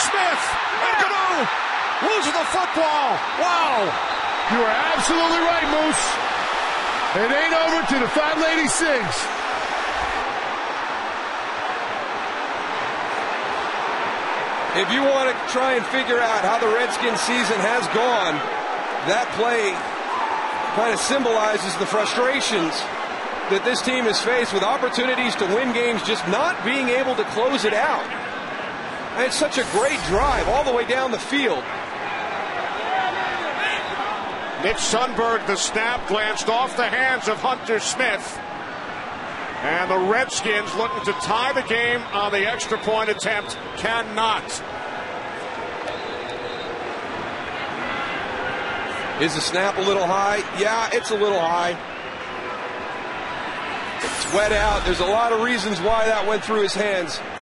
Hunter Smith and Gano losing the football. Wow. You are absolutely right, Moose. It ain't over till the fat lady sings. If you want to try and figure out how the Redskins season has gone, that play kind of symbolizes the frustrations that this team has faced with opportunities to win games, just not being able to close it out. And it's such a great drive all the way down the field. Mitch Sundberg, the snap glanced off the hands of Hunter Smith. And the Redskins looking to tie the game on the extra point attempt cannot. Is the snap a little high? Yeah, it's a little high. It's wet out. There's a lot of reasons why that went through his hands.